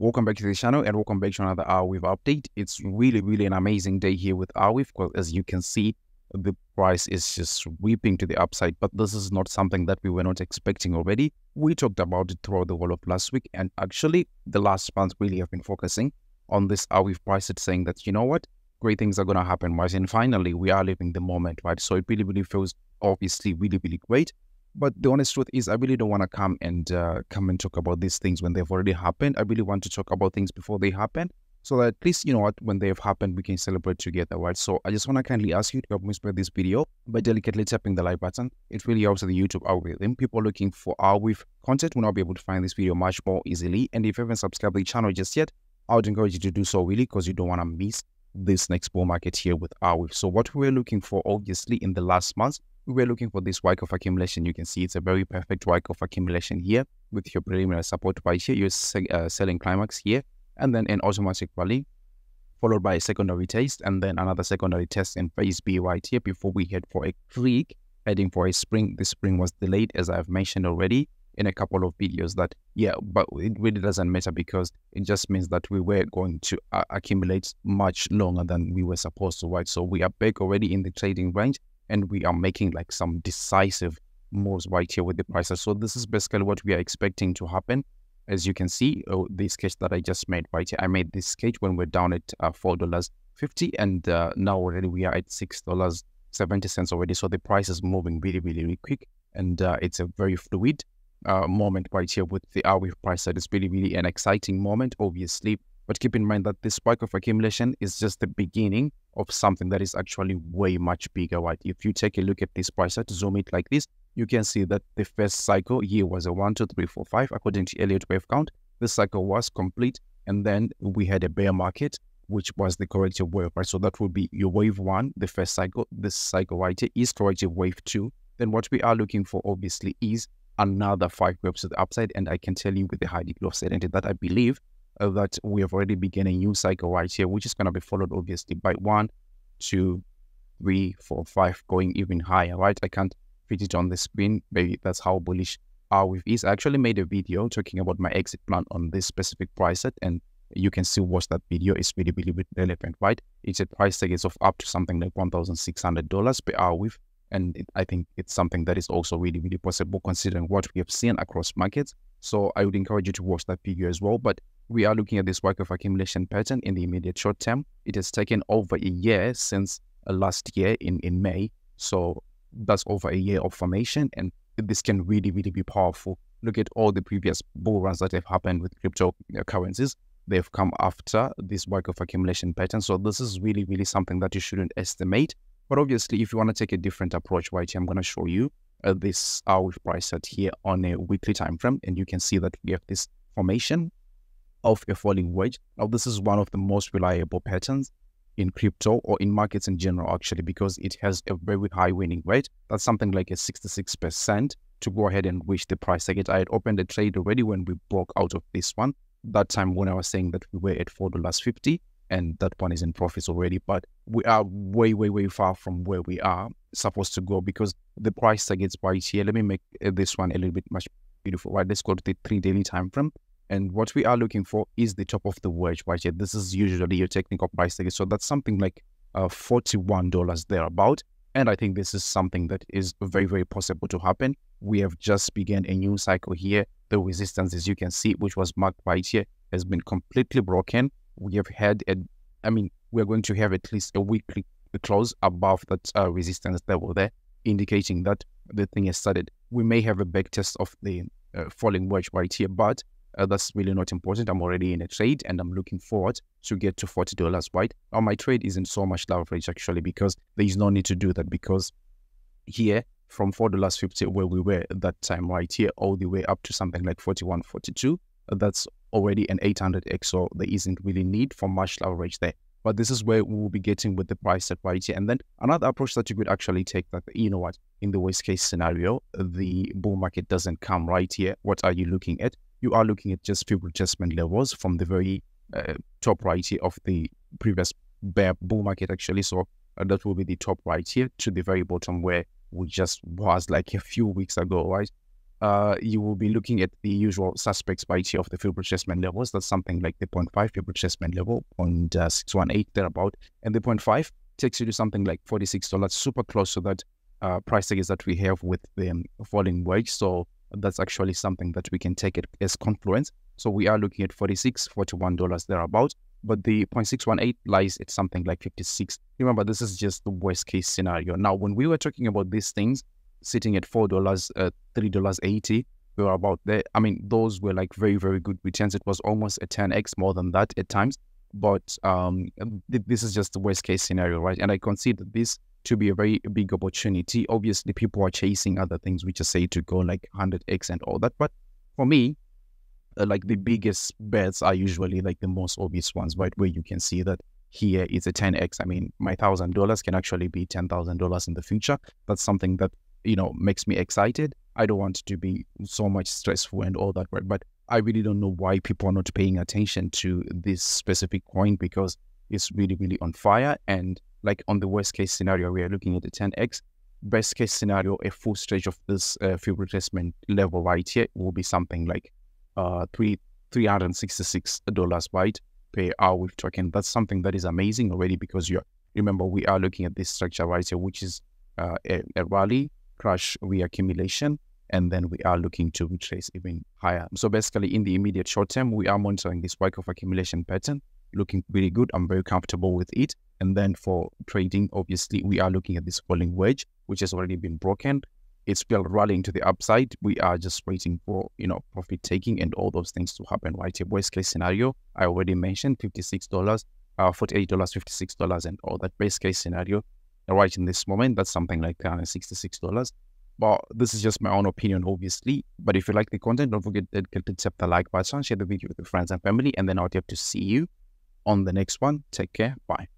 Welcome back to the channel and welcome back to another Arweave update. It's really, really an amazing day here with Arweave because as you can see, the price is just sweeping to the upside, but this is not something that we were not expecting already. We talked about it throughout the whole of last week and actually the last month really have been focusing on this Arweave price. It's saying that, you know what, great things are going to happen, right? And finally, we are living the moment, right? So it really, really feels obviously really, really great. But the honest truth is, I really don't want to come and uh, come and talk about these things when they've already happened. I really want to talk about things before they happen, so that at least you know what when they've happened, we can celebrate together, right? So I just want to kindly ask you to help me spread this video by delicately tapping the like button. It really helps the YouTube algorithm. People looking for Arweave content will now be able to find this video much more easily. And if you haven't subscribed to the channel just yet, I would encourage you to do so really because you don't want to miss this next bull market here with Arweave. So what we were looking for, obviously, in the last month we were looking for this Wyckoff accumulation. You can see it's a very perfect Wyckoff accumulation here with your preliminary support right here, your uh, selling climax here, and then an automatic rally, followed by a secondary test, and then another secondary test in phase B right here before we head for a creek, heading for a spring. The spring was delayed, as I've mentioned already in a couple of videos that, yeah, but it really doesn't matter because it just means that we were going to uh, accumulate much longer than we were supposed to, right? So we are back already in the trading range and we are making like some decisive moves right here with the prices. So this is basically what we are expecting to happen. As you can see, oh, the sketch that I just made right here, I made this sketch when we're down at uh, $4.50 and uh, now already we are at $6.70 already. So the price is moving really, really, really quick and uh, it's a very fluid uh, moment right here with the Arweave price that is really, really an exciting moment, obviously. But keep in mind that this Wyckoff accumulation is just the beginning of something that is actually way much bigger, right? If you take a look at this price to zoom it like this, you can see that the first cycle here was a one, two, three, four, five, according to Elliott wave count. This cycle was complete, and then we had a bear market, which was the corrective wave, right? So that would be your wave one, the first cycle. This cycle right here is corrective wave two. Then what we are looking for, obviously, is another five waves to the upside. And I can tell you with a high degree of certainty that I believe uh, that we have already begun a new cycle right here, which is going to be followed obviously by one, two, three, four, five, going even higher, right? I can't fit it on the screen. Maybe that's how bullish Arweave is. I actually made a video talking about my exit plan on this specific price set, and you can still watch that video. It's really, really relevant, right? It's a price targets of up to something like $1,600 per Arweave, And it, I think it's something that is also really, really possible considering what we have seen across markets. So I would encourage you to watch that video as well. But we are looking at this Wyckoff accumulation pattern in the immediate short term. It has taken over a year since uh, last year in, in May. So that's over a year of formation. And this can really, really be powerful. Look at all the previous bull runs that have happened with cryptocurrencies. They've come after this Wyckoff accumulation pattern. So this is really, really something that you shouldn't estimate. But obviously, if you want to take a different approach, right here, I'm going to show you uh, this hour price set here on a weekly time frame. And you can see that we have this formation of a falling wedge. Now, this is one of the most reliable patterns in crypto or in markets in general, actually, because it has a very high winning rate. That's something like a 66% to go ahead and reach the price target. I had opened a trade already when we broke out of this one. That time when I was saying that we were at $4.50 and that one is in profits already, but we are way, way, way far from where we are supposed to go because the price targets right here. Let me make this one a little bit much beautiful, right? Let's go to the three daily time frame. And what we are looking for is the top of the wedge right here. This is usually your technical price target. So that's something like uh, $41 thereabout. And I think this is something that is very, very possible to happen. We have just begun a new cycle here. The resistance, as you can see, which was marked right here, has been completely broken. We have had, a, I mean, we're going to have at least a weekly close above that uh, resistance level there, indicating that the thing has started. We may have a back test of the uh, falling wedge right here, but uh, that's really not important. I'm already in a trade and I'm looking forward to get to $40, right? Now, my trade isn't so much leverage actually because there is no need to do that because here from $4.50 where we were at that time right here all the way up to something like 41, 42, uh, that's already an 800x. So there isn't really need for much leverage there. But this is where we will be getting with the price set right here. And then another approach that you could actually take that, you know what, in the worst case scenario, the bull market doesn't come right here. What are you looking at? You are looking at just few adjustment levels from the very uh, top right here of the previous bear bull market actually. So uh, that will be the top right here to the very bottom where we just was like a few weeks ago, right? uh, you will be looking at the usual suspects by here of the Fib retracement levels. That's something like the 0.5 Fib retracement level, 0.618 thereabout. And the 0.5 takes you to something like $46, super close to that uh, price targets that we have with the um, falling wedge. So that's actually something that we can take it as confluence. So we are looking at 46 $41 thereabout. But the 0.618 lies at something like 56. Remember, this is just the worst case scenario. Now, when we were talking about these things, sitting at four dollars, uh, three dollars eighty. We were about there. I mean, those were like very, very good returns. It was almost a 10x more than that at times. But um, th- this is just the worst case scenario, right? And I consider this to be a very big opportunity. Obviously, people are chasing other things, which I say to go like 100x and all that. But for me, uh, like the biggest bets are usually like the most obvious ones, right? Where you can see that here is a 10x. I mean, my thousand dollars can actually be ten thousand dollars in the future. That's something that you know makes me excited. I don't want to be so much stressful and all that, right? But I really don't know why people are not paying attention to this specific coin because it's really, really on fire. And like on the worst case scenario, we are looking at the 10x. Best case scenario, a full stage of this uh, Fib retracement level right here will be something like uh three three hundred and sixty six dollars right per Arweave token. That's something that is amazing already because you remember we are looking at this structure right here, which is uh, a, a rally crash reaccumulation, and then we are looking to retrace even higher. So basically, in the immediate short term, we are monitoring this Wyckoff accumulation pattern, looking really good. I'm very comfortable with it. And then for trading, obviously, we are looking at this falling wedge, which has already been broken. It's still rallying to the upside. We are just waiting for, you know, profit taking and all those things to happen, right? A worst case scenario, I already mentioned $56, uh, $48, $56, and all that base case scenario right in this moment. That's something like $66. But this is just my own opinion, obviously. But if you like the content, don't forget to tap the like button, share the video with your friends and family, and then I'll have to see you on the next one. Take care. Bye.